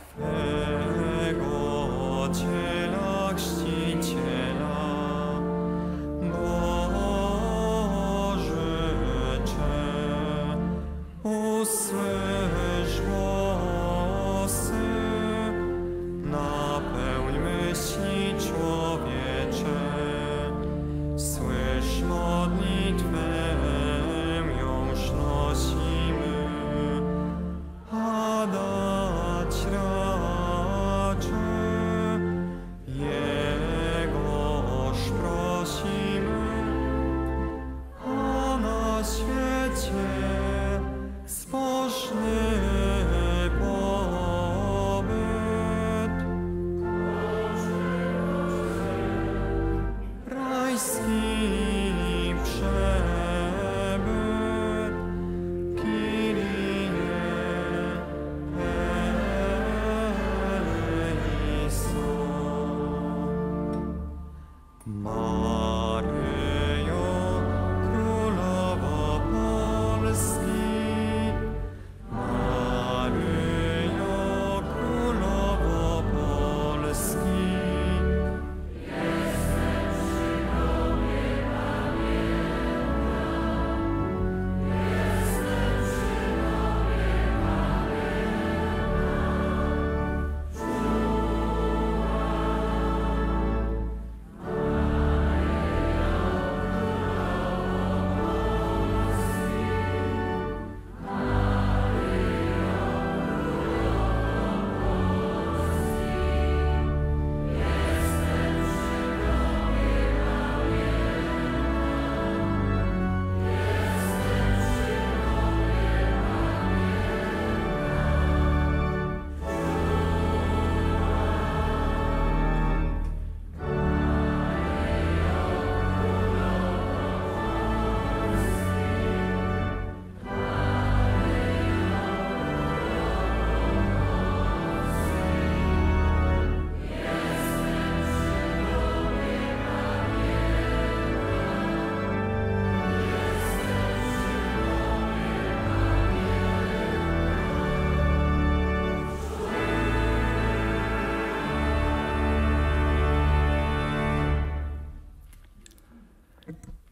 fair.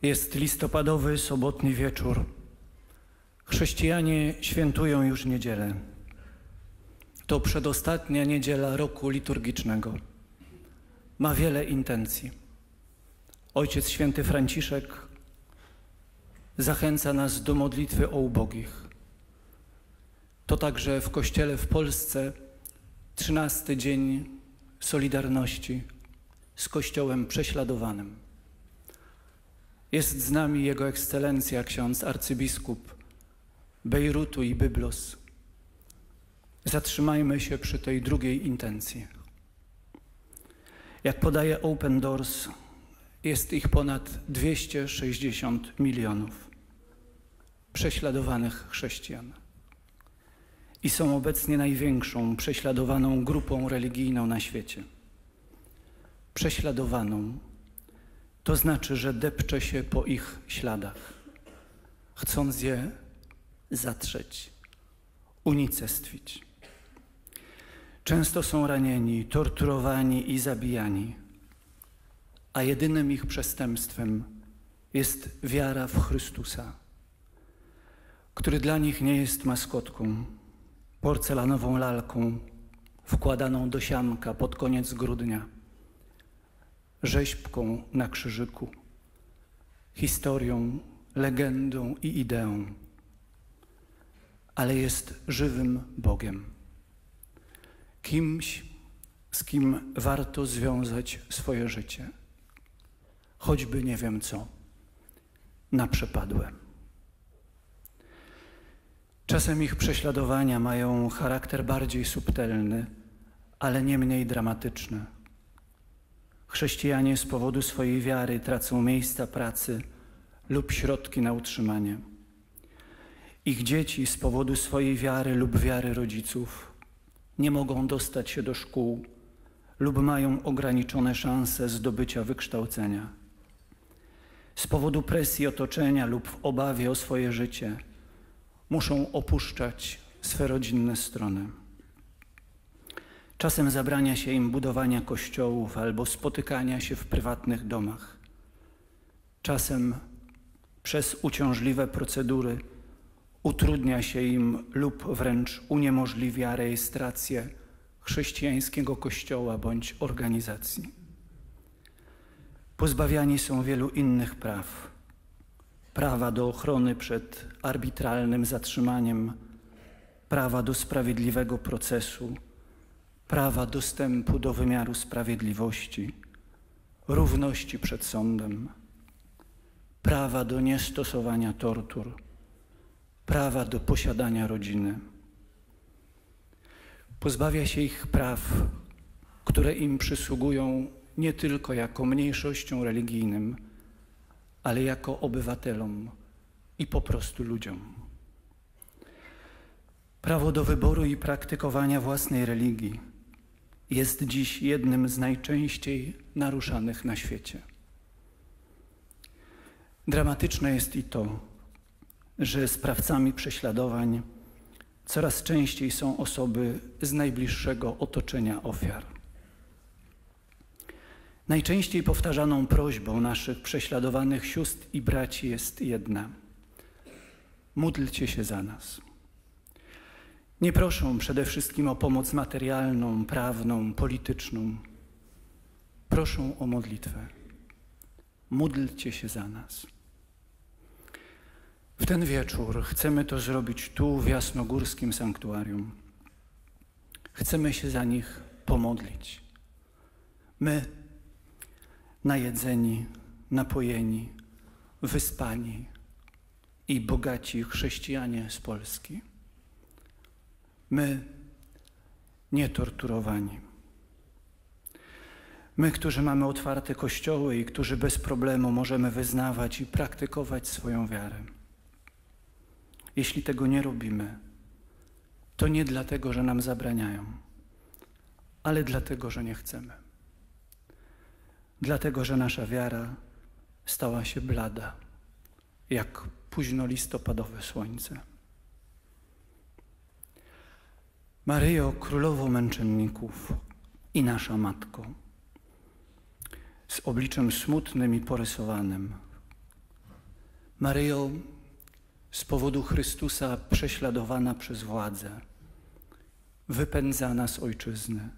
Jest listopadowy, sobotni wieczór. Chrześcijanie świętują już niedzielę. To przedostatnia niedziela roku liturgicznego. Ma wiele intencji. Ojciec święty Franciszek zachęca nas do modlitwy o ubogich. To także w Kościele w Polsce trzynasty dzień Solidarności z Kościołem prześladowanym. Jest z nami Jego Ekscelencja, ksiądz arcybiskup Bejrutu i Byblos. Zatrzymajmy się przy tej drugiej intencji. Jak podaje Open Doors, jest ich ponad 260 milionów prześladowanych chrześcijan. I są obecnie największą prześladowaną grupą religijną na świecie. Prześladowaną to znaczy, że depcze się po ich śladach, chcąc je zatrzeć, unicestwić. Często są ranieni, torturowani i zabijani, a jedynym ich przestępstwem jest wiara w Chrystusa, który dla nich nie jest maskotką, porcelanową lalką wkładaną do sianka pod koniec grudnia rzeźbką na krzyżyku, historią, legendą i ideą, ale jest żywym Bogiem. Kimś, z kim warto związać swoje życie, choćby nie wiem co, na przepadłe. Czasem ich prześladowania mają charakter bardziej subtelny, ale nie mniej dramatyczny. Chrześcijanie z powodu swojej wiary tracą miejsca pracy lub środki na utrzymanie. Ich dzieci z powodu swojej wiary lub wiary rodziców nie mogą dostać się do szkół lub mają ograniczone szanse zdobycia wykształcenia. Z powodu presji otoczenia lub w obawie o swoje życie muszą opuszczać swe rodzinne strony. Czasem zabrania się im budowania kościołów albo spotykania się w prywatnych domach. Czasem przez uciążliwe procedury utrudnia się im lub wręcz uniemożliwia rejestrację chrześcijańskiego kościoła bądź organizacji. Pozbawiani są wielu innych praw. Prawa do ochrony przed arbitralnym zatrzymaniem, prawa do sprawiedliwego procesu, prawa dostępu do wymiaru sprawiedliwości, równości przed sądem, prawa do niestosowania tortur, prawa do posiadania rodziny. Pozbawia się ich praw, które im przysługują nie tylko jako mniejszościom religijnym, ale jako obywatelom i po prostu ludziom. Prawo do wyboru i praktykowania własnej religii jest dziś jednym z najczęściej naruszanych na świecie. Dramatyczne jest i to, że sprawcami prześladowań coraz częściej są osoby z najbliższego otoczenia ofiar. Najczęściej powtarzaną prośbą naszych prześladowanych sióstr i braci jest jedna: módlcie się za nas. Nie proszą przede wszystkim o pomoc materialną, prawną, polityczną. Proszą o modlitwę. Módlcie się za nas. W ten wieczór chcemy to zrobić tu, w Jasnogórskim Sanktuarium. Chcemy się za nich pomodlić. My, najedzeni, napojeni, wyspani i bogaci chrześcijanie z Polski. My, nietorturowani. My, którzy mamy otwarte kościoły i którzy bez problemu możemy wyznawać i praktykować swoją wiarę. Jeśli tego nie robimy, to nie dlatego, że nam zabraniają, ale dlatego, że nie chcemy. Dlatego, że nasza wiara stała się blada, jak późno listopadowe słońce. Maryjo, królowo męczenników i nasza matko, z obliczem smutnym i porysowanym. Maryjo, z powodu Chrystusa prześladowana przez władzę, wypędzana z ojczyzny,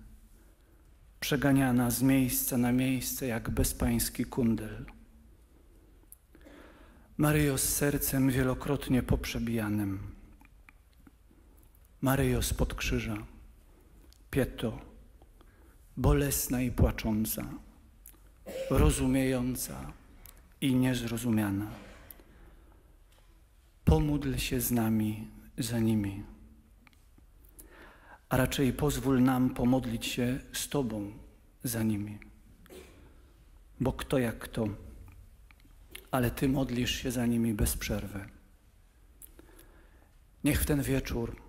przeganiana z miejsca na miejsce jak bezpański kundel. Maryjo z sercem wielokrotnie poprzebijanym. Maryjo spod krzyża, pieto, bolesna i płacząca, rozumiejąca i niezrozumiana. Pomódl się z nami, za nimi. A raczej pozwól nam pomodlić się z Tobą za nimi. Bo kto jak kto, ale Ty modlisz się za nimi bez przerwy. Niech w ten wieczór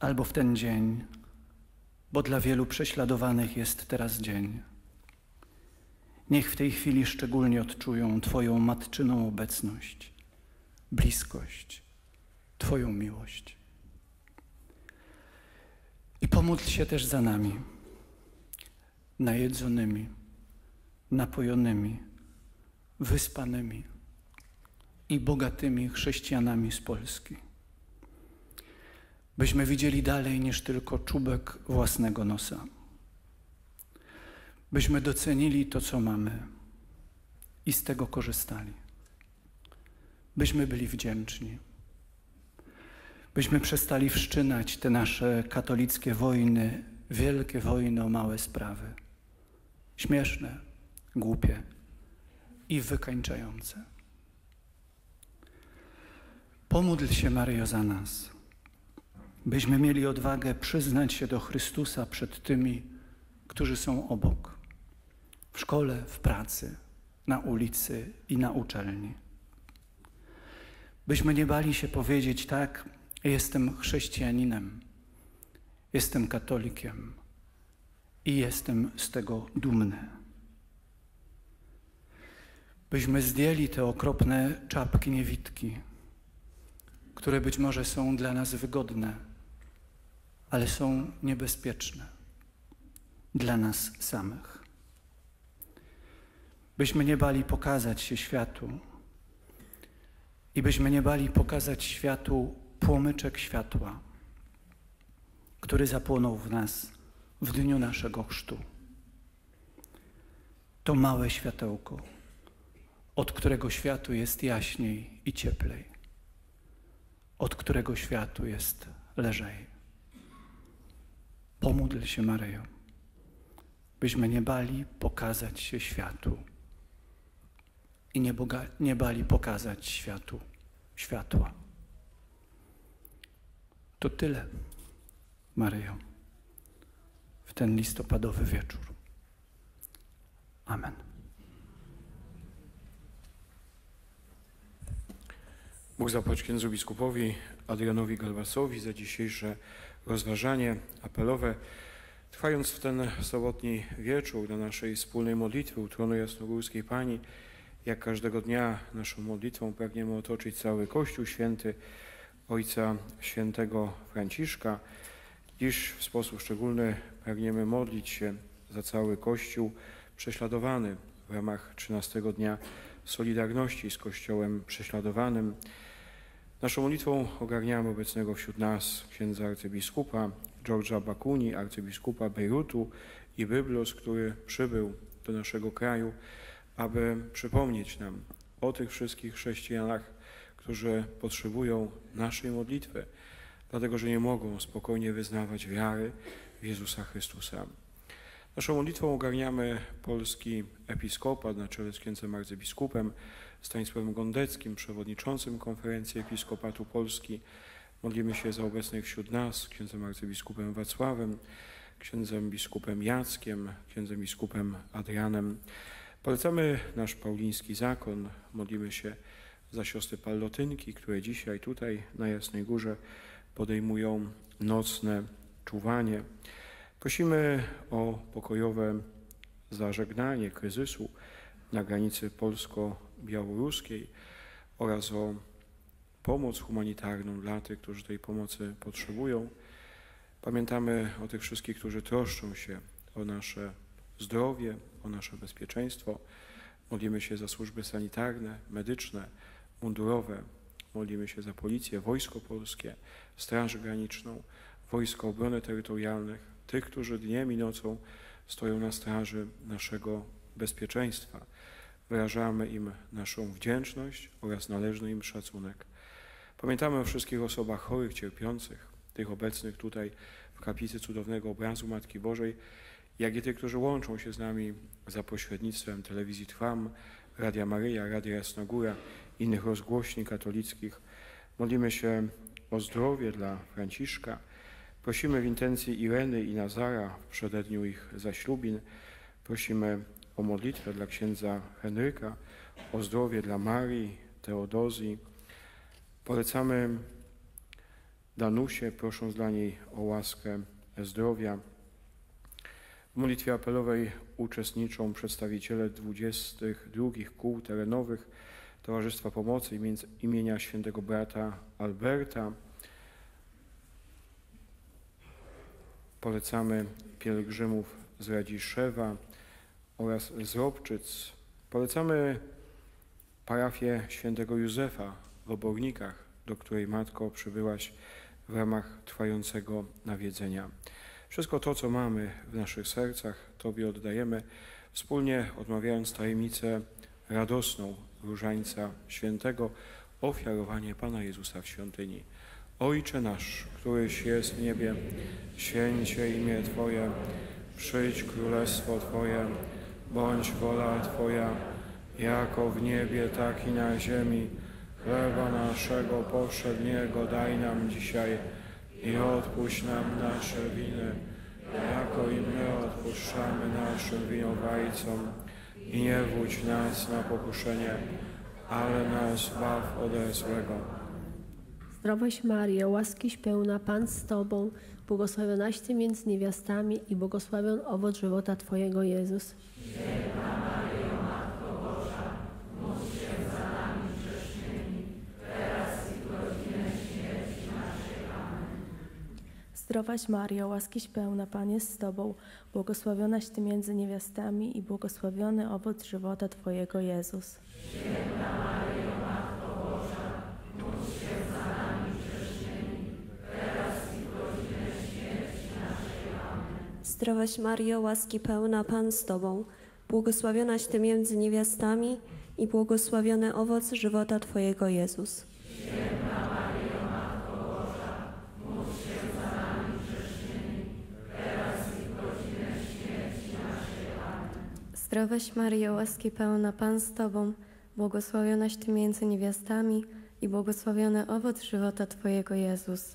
albo w ten dzień, bo dla wielu prześladowanych jest teraz dzień. Niech w tej chwili szczególnie odczują Twoją matczyną obecność bliskość, Twoją miłość. I pomódl się też za nami, najedzonymi, napojonymi, wyspanymi i bogatymi chrześcijanami z Polski. Byśmy widzieli dalej niż tylko czubek własnego nosa. Byśmy docenili to, co mamy i z tego korzystali byśmy byli wdzięczni. Byśmy przestali wszczynać te nasze katolickie wojny, wielkie wojny o małe sprawy. Śmieszne, głupie i wykańczające. Pomódl się, Maryjo, za nas, byśmy mieli odwagę przyznać się do Chrystusa przed tymi, którzy są obok, w szkole, w pracy, na ulicy i na uczelni byśmy nie bali się powiedzieć tak, jestem chrześcijaninem. Jestem katolikiem i jestem z tego dumny. Byśmy zdjęli te okropne czapki niewidki, które być może są dla nas wygodne, ale są niebezpieczne dla nas samych. Byśmy nie bali pokazać się światu i byśmy nie bali pokazać światu płomyczek światła, który zapłonął w nas w dniu naszego chrztu. To małe światełko, od którego światu jest jaśniej i cieplej, od którego światu jest lżej. Pomódl się, Maryjo, byśmy nie bali pokazać się światu i nie, boga, nie bali pokazać światu światła. To tyle, Maryjo, w ten listopadowy wieczór. Amen. Bóg zapłać księdzu biskupowi Adrianowi Galwasowi za dzisiejsze rozważanie apelowe. Trwając w ten sobotni wieczór na naszej wspólnej modlitwy u tronu Jasnogórskiej Pani, jak każdego dnia naszą modlitwą pragniemy otoczyć cały Kościół Święty Ojca Świętego Franciszka. Dziś w sposób szczególny pragniemy modlić się za cały Kościół prześladowany w ramach 13 dnia Solidarności z Kościołem prześladowanym. Naszą modlitwą ogarniamy obecnego wśród nas księdza arcybiskupa George'a Bakuni, arcybiskupa Bejrutu i Byblos, który przybył do naszego kraju, aby przypomnieć nam o tych wszystkich chrześcijanach, którzy potrzebują naszej modlitwy, dlatego że nie mogą spokojnie wyznawać wiary w Jezusa Chrystusa. Naszą modlitwą ogarniamy polski episkopat na czele z księdzem arcybiskupem Stanisławem Gondeckim, przewodniczącym Konferencji Episkopatu Polski. Modlimy się za obecnych wśród nas księdzem arcybiskupem Wacławem, księdzem biskupem Jackiem, księdzem biskupem Adrianem. Polecamy nasz pauliński zakon, modlimy się za siostry Pallotynki, które dzisiaj tutaj na Jasnej Górze podejmują nocne czuwanie. Prosimy o pokojowe zażegnanie kryzysu na granicy polsko-białoruskiej oraz o pomoc humanitarną dla tych, którzy tej pomocy potrzebują. Pamiętamy o tych wszystkich, którzy troszczą się o nasze zdrowie, o nasze bezpieczeństwo. Modlimy się za służby sanitarne, medyczne, mundurowe. Modlimy się za policję, wojsko polskie, Straż Graniczną, Wojsko Obrony Terytorialnych, tych, którzy dniem i nocą stoją na straży naszego bezpieczeństwa. Wyrażamy im naszą wdzięczność oraz należny im szacunek. Pamiętamy o wszystkich osobach chorych, cierpiących, tych obecnych tutaj w kaplicy cudownego obrazu Matki Bożej, jak i tych, którzy łączą się z nami za pośrednictwem telewizji Trwam, Radia Maryja, Radia Jasnogóra, innych rozgłośni katolickich. Modlimy się o zdrowie dla Franciszka. Prosimy w intencji Ireny i Nazara w przededniu ich zaślubin. Prosimy o modlitwę dla księdza Henryka, o zdrowie dla Marii, Teodozji. Polecamy Danusie, prosząc dla niej o łaskę zdrowia. W modlitwie apelowej uczestniczą przedstawiciele 22 kół terenowych Towarzystwa Pomocy imienia świętego brata Alberta. Polecamy pielgrzymów z Radziszewa oraz z Robczyc. Polecamy parafię świętego Józefa w Obornikach, do której Matko przybyłaś w ramach trwającego nawiedzenia. Wszystko to, co mamy w naszych sercach, Tobie oddajemy, wspólnie odmawiając tajemnicę radosną Różańca Świętego, ofiarowanie Pana Jezusa w świątyni. Ojcze nasz, któryś jest w niebie, święcie imię Twoje, przyjdź królestwo Twoje, bądź wola Twoja, jako w niebie, tak i na ziemi. Chleba naszego powszedniego daj nam dzisiaj i odpuść nam nasze winy, jako i my odpuszczamy naszym winowajcom. I nie wódź nas na pokuszenie, ale nas zbaw ode złego. Zdrowaś Maryjo, łaskiś pełna, Pan z Tobą, błogosławionaś Ty między niewiastami i błogosławion owoc żywota Twojego Jezus. Zdrowaś Mario, łaskiś pełna, Pan jest z Tobą, błogosławionaś Ty między niewiastami i błogosławiony owoc żywota Twojego Jezus. Zdrowaś Mario, łaski pełna, Pan z Tobą, błogosławionaś Ty między niewiastami i błogosławiony owoc żywota Twojego Jezus. Zdrowaś Maryjo, łaski pełna, Pan z Tobą, błogosławionaś Ty między niewiastami i błogosławiony owoc żywota Twojego Jezus.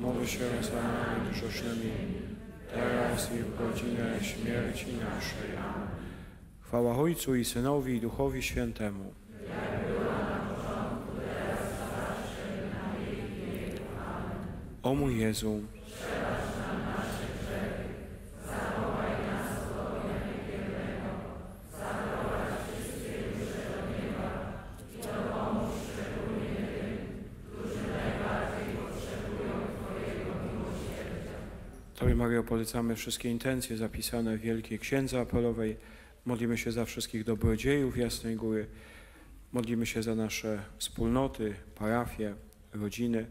módl się za nami grzesznymi, teraz i w godzinę śmierci naszej. Chwała Ojcu i Synowi i Duchowi Świętemu. O mój Jezu, Mario, polecamy wszystkie intencje zapisane w Wielkiej Księdze Apelowej. Modlimy się za wszystkich dobrodziejów Jasnej Góry. Modlimy się za nasze wspólnoty, parafie, rodziny.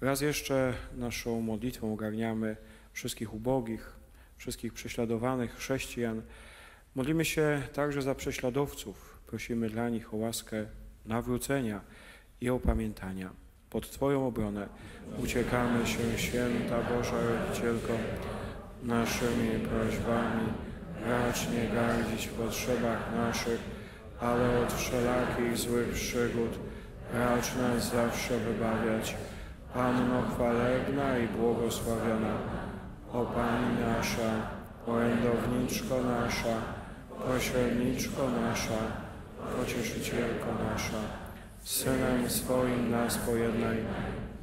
Raz jeszcze naszą modlitwą ogarniamy wszystkich ubogich, wszystkich prześladowanych chrześcijan. Modlimy się także za prześladowców. Prosimy dla nich o łaskę nawrócenia i opamiętania. Pod Twoją obronę uciekamy się, święta Boża Rodzicielko, naszymi prośbami. Racz nie gardzić w potrzebach naszych, ale od wszelakich złych przygód racz nas zawsze wybawiać. Panno chwalebna i błogosławiona, o Pani nasza, orędowniczko nasza, pośredniczko nasza, pocieszycielko nasza, Synem swoim nas pojednaj,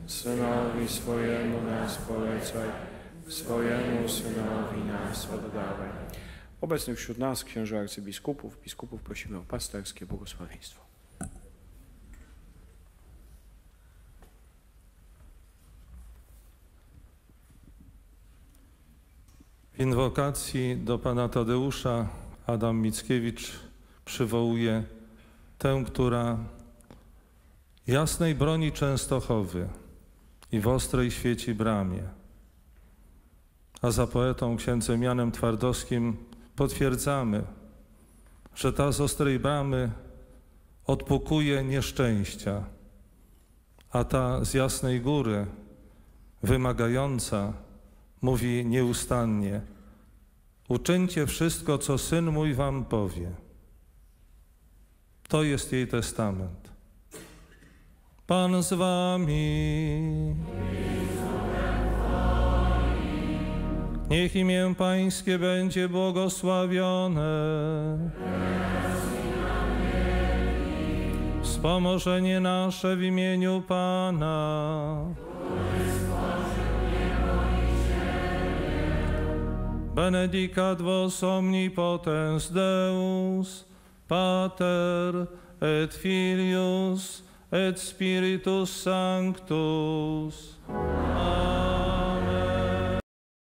Synowi swojemu nas polecaj, swojemu Synowi nas oddawaj. Obecnych wśród nas księży arcybiskupów, biskupów prosimy o pasterskie błogosławieństwo. W inwokacji do pana Tadeusza Adam Mickiewicz przywołuje tę, która jasnej broni Częstochowy i w ostrej świeci bramie A za poetą księdzem Janem Twardowskim potwierdzamy, że ta z ostrej bramy odpukuje nieszczęścia, a ta z jasnej góry, wymagająca, mówi nieustannie: Uczyńcie wszystko, co syn mój wam powie. To jest jej testament. Pan z wami. Niech imię Pańskie będzie błogosławione. Wspomożenie nasze w imieniu Pana. Benedicat vos omnipotens Deus, Pater et Filius et Spiritus Sanctus.